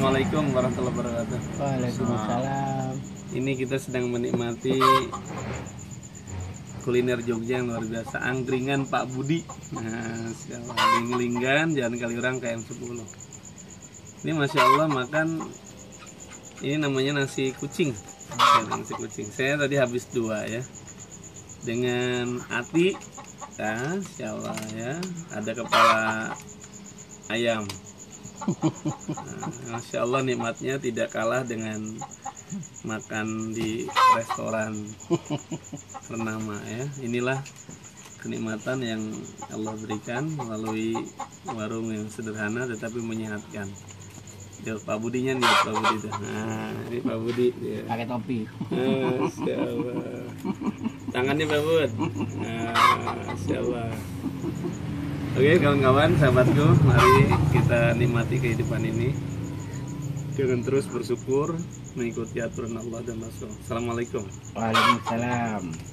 Assalamualaikum warahmatullahi wabarakatuh. Waalaikumsalam. Ini kita sedang menikmati kuliner Jogja yang luar biasa, angkringan Pak Budi. Nah, siapa? Linglingan, Jalan Kaliurang KM10. Ini masya Allah makan ini namanya nasi kucing. Ya, nasi kucing. Saya tadi habis dua ya, dengan ati, ya, insya Allah ya, ada kepala ayam. Nah, Masya Allah nikmatnya tidak kalah dengan makan di restoran ternama ya. Inilah kenikmatan yang Allah berikan melalui warung yang sederhana tetapi menyehatkan. Tuh, Pak Budinya nih Pak Budi tuh. Nah, ini Pak Budi dia. Pakai topi. Masya Allah. Tangannya Pak Bud. Masya Allah. Oke kawan-kawan, sahabatku, mari kita nikmati kehidupan ini dengan terus bersyukur mengikuti aturan Allah dan Rasul. Assalamualaikum. Waalaikumsalam.